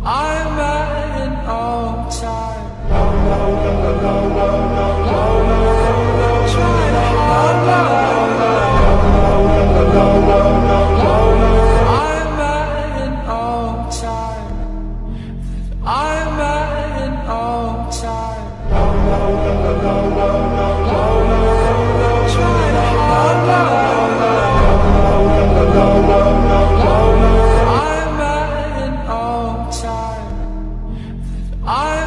I'm at an all-time low, low, low, low, low, low, I'm at an all-time I'm at an all-time I